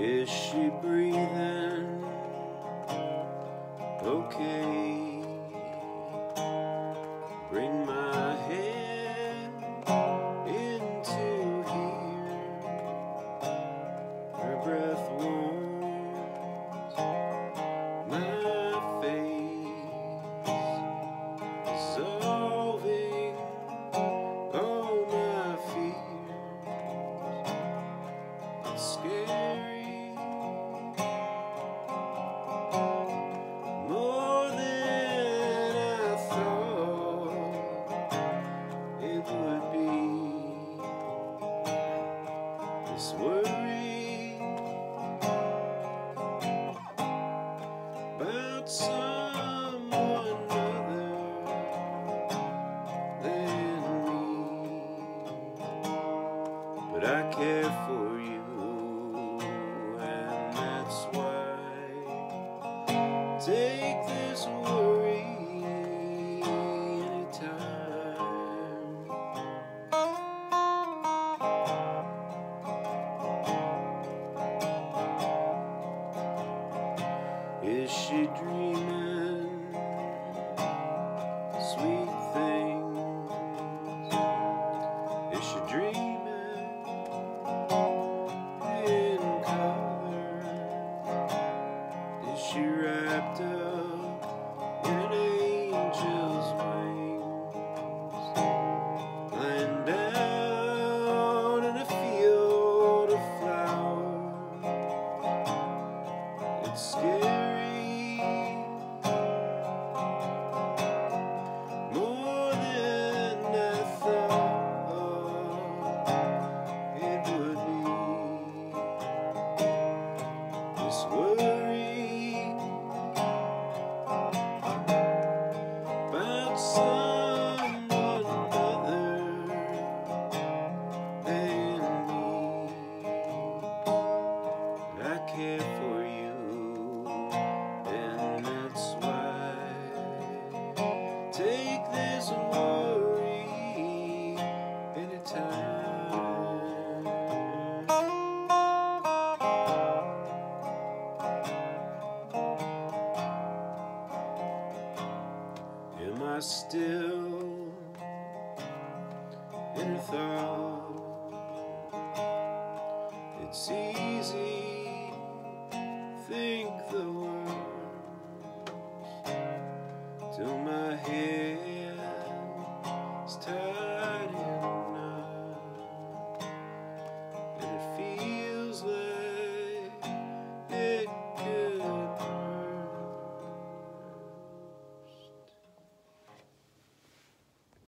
Is she breathing okay? Bring my head into here. Her breath warms my face, dissolving all my fears. It's This worry about someone other than me, but I care for you, and that's why. Take Is she dreaming This worry. About Still in thought? It's easy, think the worst till my head's tired.